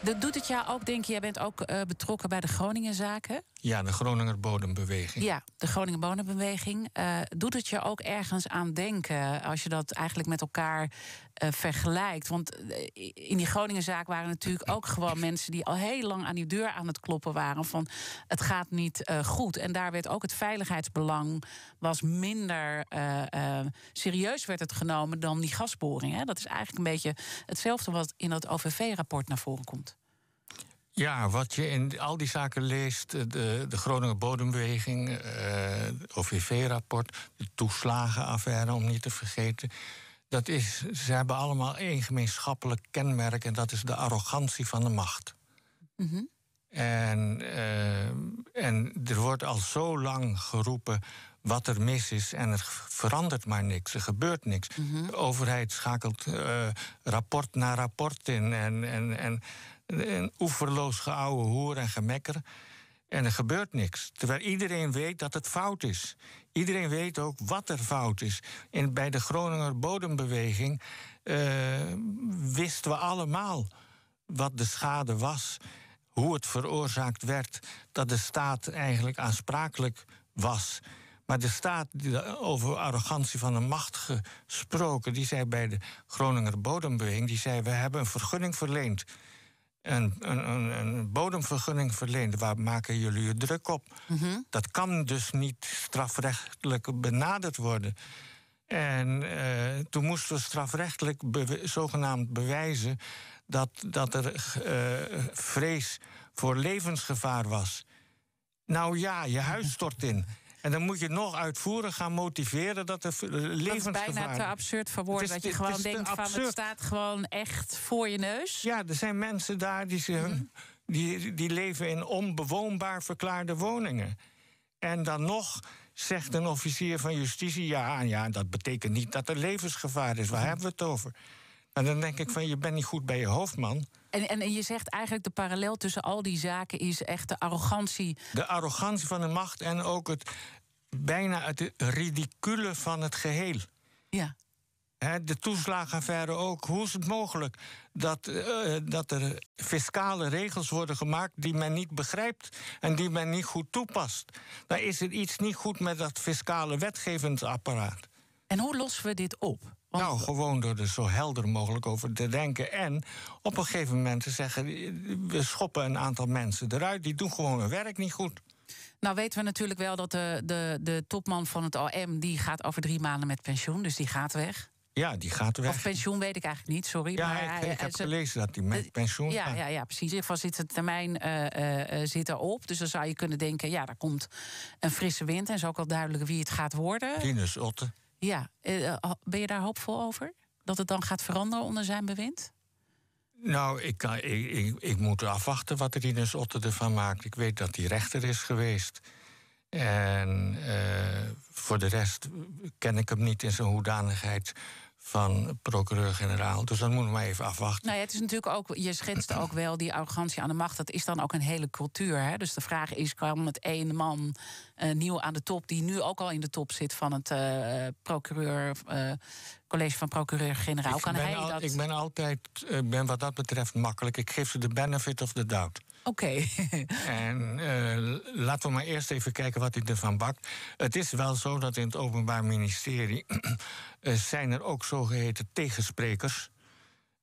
Dat doet het jou ook, denk je, jij bent ook uh, betrokken bij de Groningenzaken? Ja, de Groninger Bodembeweging. Ja, de Groninger Bodembeweging. Uh, doet het je ook ergens aan denken als je dat eigenlijk met elkaar uh, vergelijkt? Want in die Groningenzaak waren natuurlijk ook gewoon mensen die al heel lang aan die deur aan het kloppen waren van het gaat niet goed. En daar werd ook het veiligheidsbelang was minder serieus werd het genomen dan die gasboring. Hè? Dat is eigenlijk een beetje hetzelfde wat in dat OVV-rapport naar voren komt. Ja, wat je in al die zaken leest, de, de Groninger Bodembeweging, uh, het OVV-rapport, de toeslagenaffaire om niet te vergeten. Dat is, ze hebben allemaal één gemeenschappelijk kenmerk en dat is de arrogantie van de macht. Mm en, uh, en er wordt al zo lang geroepen wat er mis is en er verandert maar niks, er gebeurt niks. Mm -hmm. De overheid schakelt uh, rapport na rapport in en, en, en een oeverloos geouwe hoer en gemekker. En er gebeurt niks. Terwijl iedereen weet dat het fout is. Iedereen weet ook wat er fout is. En bij de Groninger bodembeweging uh, wisten we allemaal wat de schade was. Hoe het veroorzaakt werd dat de staat eigenlijk aansprakelijk was. Maar de staat, over arrogantie van de macht gesproken, die zei bij de Groninger bodembeweging: die zei, we hebben een vergunning verleend een, een, een, bodemvergunning verleend. Waar maken jullie je druk op? Mhm. Dat kan dus niet strafrechtelijk benaderd worden. En uh, toen moesten we strafrechtelijk zogenaamd bewijzen dat, dat er uh, vrees voor levensgevaar was. Nou ja, je huis stort in. En dan moet je nog uitvoerig gaan motiveren dat er levensgevaar... Dat is bijna te absurd voor woorden. Dat je gewoon denkt van het staat gewoon echt voor je neus. Ja, er zijn mensen daar die, ze, mhm. die, die leven in onbewoonbaar verklaarde woningen. En dan nog zegt een officier van justitie... ja, ja, dat betekent niet dat er levensgevaar is. Waar hebben we het over? En dan denk ik van, je bent niet goed bij je hoofdman. En, en, je zegt eigenlijk de parallel tussen al die zaken is echt de arrogantie. De arrogantie van de macht en ook het bijna het ridicule van het geheel. Ja. de toeslagenaffaire ook. Hoe is het mogelijk dat, uh, dat er fiscale regels worden gemaakt die men niet begrijpt en die men niet goed toepast? Dan is er iets niet goed met dat fiscale wetgevingsapparaat. En hoe lossen we dit op? Nou, gewoon door er zo helder mogelijk over te denken. En op een gegeven moment te zeggen: we schoppen een aantal mensen eruit, die doen gewoon hun werk niet goed. Nou weten we natuurlijk wel dat de, de, de topman van het OM... die gaat over drie maanden met pensioen, dus die gaat weg. Ja, die gaat weg. Of pensioen weet ik eigenlijk niet, sorry. Ja, maar ik, ik heb gelezen dat hij met eh, pensioen ja, gaat. Ja, ja, precies. In ieder geval zit de termijn uh, uh, zit erop. Dus dan zou je kunnen denken, ja, daar komt een frisse wind... en is ook al duidelijk wie het gaat worden. Rinus Otte. Ja, ben je daar hoopvol over? Dat het dan gaat veranderen onder zijn bewind? Nou, ik, kan, ik, ik, ik, moet afwachten wat Rinus Otter ervan maakt. Ik weet dat hij rechter is geweest. En uh, voor de rest ken ik hem niet in zijn hoedanigheid van procureur-generaal. Dus dan moeten we maar even afwachten. Nou ja, het is natuurlijk ook, je schetst ook wel die arrogantie aan de macht. Dat is dan ook een hele cultuur. Hè? Dus de vraag is: kan het één man uh, nieuw aan de top, die nu ook al in de top zit van het uh, procureur, uh, college van procureur-generaal, kan hij al, dat? Ik ben altijd, ben wat dat betreft makkelijk. Ik geef ze de benefit of the doubt. Oké. en uh, laten we maar eerst even kijken wat hij ervan bakt. Het is wel zo dat in het Openbaar Ministerie uh, zijn er ook zogeheten tegensprekers.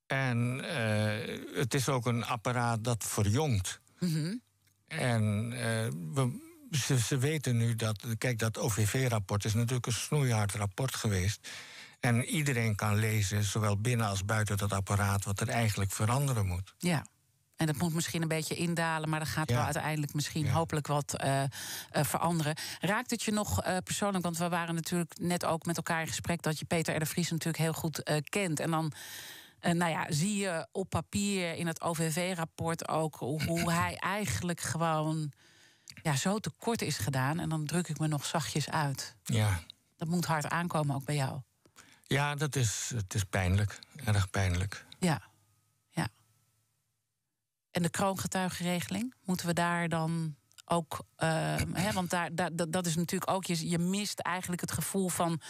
En uh, het is ook een apparaat dat verjongt. Mm -hmm. En we, ze, ze, weten nu dat. Kijk, dat OVV-rapport is natuurlijk een snoeihard rapport geweest. En iedereen kan lezen, zowel binnen als buiten dat apparaat, wat er eigenlijk veranderen moet. Ja. En dat moet misschien een beetje indalen, maar dat gaat wel uiteindelijk misschien hopelijk wat uh, uh, veranderen. Raakt het je nog uh, persoonlijk, want we waren natuurlijk net ook met elkaar in gesprek dat je Peter R. de Vries natuurlijk heel goed kent. En dan. nou ja, zie je op papier in het OVV-rapport ook hoe hij eigenlijk gewoon ja, zo tekort is gedaan. En dan druk ik me nog zachtjes uit. Ja. Dat moet hard aankomen ook bij jou. Ja, dat is, het is pijnlijk. Erg pijnlijk. Ja. En de kroongetuigenregeling, moeten we daar dan ook. Uh, hè, want daar, daar, dat is natuurlijk ook. Je, je mist eigenlijk het gevoel van.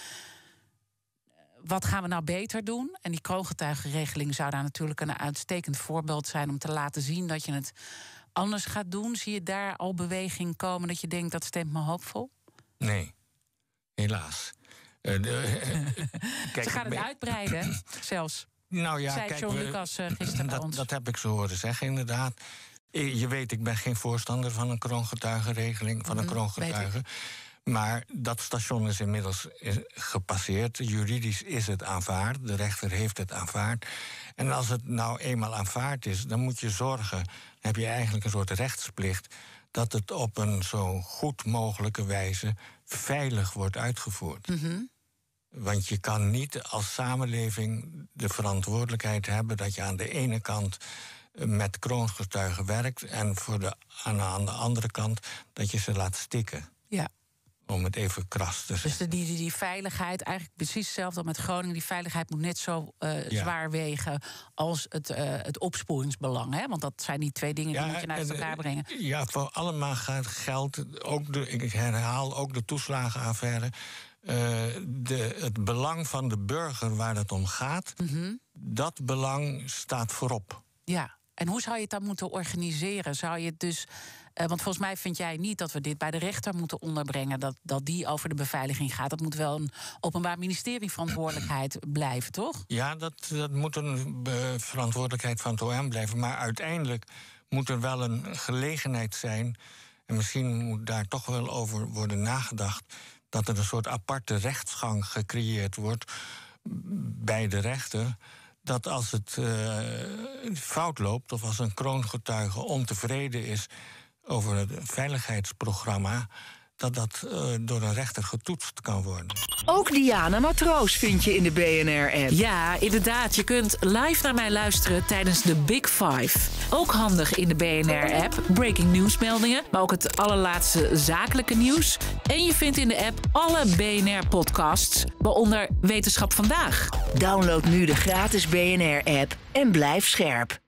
wat gaan we nou beter doen? En die kroongetuigenregeling zou daar natuurlijk een uitstekend voorbeeld zijn om te laten zien dat je het anders gaat doen. Zie je daar al beweging komen dat je denkt dat stemt me hoopvol? Nee, helaas. Uh, kijk, Ze gaan het uitbreiden, zelfs. Nou ja, zei kijk, John Lucas uh, gisteren dat, ons. Dat heb ik zo horen zeggen, inderdaad. Je weet, ik ben geen voorstander van een kroongetuigenregeling, van een mhm, kroongetuige. Maar dat station is inmiddels gepasseerd. Juridisch is het aanvaard. De rechter heeft het aanvaard. En als het nou eenmaal aanvaard is, dan moet je zorgen. Dan heb je eigenlijk een soort rechtsplicht. dat het op een zo goed mogelijke wijze veilig wordt uitgevoerd. Mhm. Want je kan niet als samenleving de verantwoordelijkheid hebben dat je aan de ene kant met kroongetuigen werkt en voor de, aan de andere kant dat je ze laat stikken. Ja. Om het even kras te zeggen. Dus de, die, die, veiligheid, eigenlijk precies hetzelfde met Groningen. Die veiligheid moet net zo uh, zwaar wegen als het, uh, het opsporingsbelang. Hè? Want dat zijn die twee dingen die moet je naast elkaar brengen. Ja, voor allemaal gaat geld, ook de, ik herhaal ook de toeslagenaffaire. Uh, de, het belang van de burger waar het om gaat, mhm. dat belang staat voorop. Ja, en hoe zou je het dan moeten organiseren? Zou je het dus. Uh, want volgens mij vind jij niet dat we dit bij de rechter moeten onderbrengen. Dat, dat die over de beveiliging gaat. Dat moet wel een openbaar ministerie verantwoordelijkheid blijven, toch? Ja, dat, dat moet een verantwoordelijkheid van het OM blijven. Maar uiteindelijk moet er wel een gelegenheid zijn. En misschien moet daar toch wel over worden nagedacht. Dat er een soort aparte rechtsgang gecreëerd wordt bij de rechter dat als het uh, fout loopt of als een kroongetuige ontevreden is over het veiligheidsprogramma, dat dat uh, door een rechter getoetst kan worden. Ook Diana Matroos vind je in de BNR-app. Ja, inderdaad. Je kunt live naar mij luisteren tijdens de Big Five. Ook handig in de BNR-app. Breaking nieuwsmeldingen, maar ook het allerlaatste zakelijke nieuws. En je vindt in de app alle BNR-podcasts, waaronder Wetenschap Vandaag. Download nu de gratis BNR-app en blijf scherp.